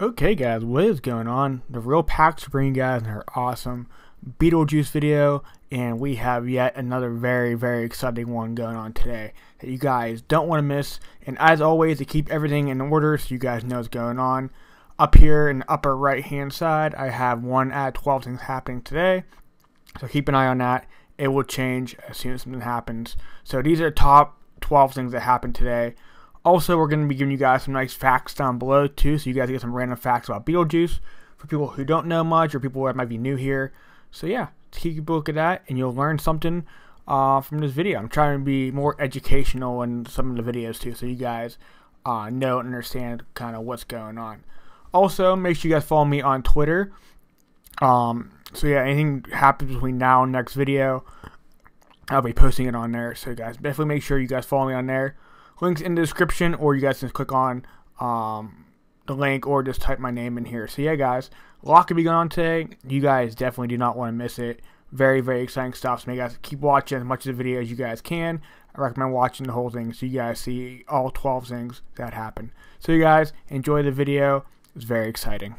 Okay, guys, what is going on? The Real Pax you guys our awesome Betelgeuse video, and we have yet another very, very exciting one going on today that you guys don't want to miss. And as always, to keep everything in order so you guys know what's going on, up here in the upper right hand side, I have one at 12 things happening today. So keep an eye on that. It will change as soon as something happens. So these are top 12 things that happened today. Also, we're going to be giving you guys some nice facts down below too, so you guys get some random facts about Betelgeuse for people who don't know much or people that might be new here. So yeah, keep a look at that, and you'll learn something uh, from this video. I'm trying to be more educational in some of the videos too, so you guys uh, know and understand kind of what's going on. Also, make sure you guys follow me on Twitter. Um, so yeah, anything happens between now and next video, I'll be posting it on there. So guys, definitely make sure you guys follow me on there links in the description, or you guys can click on um, the link or just type my name in here. So yeah, guys, a lot could be going on today. You guys definitely do not want to miss it. Very, very exciting stuff. So you guys keep watching as much of the video as you guys can. I recommend watching the whole thing so you guys see all 12 things that happen. So you guys enjoy the video. It's very exciting.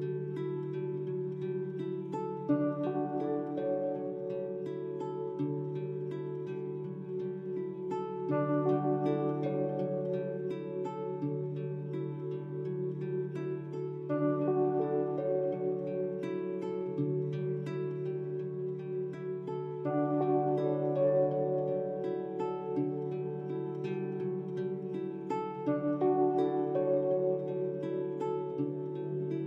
You.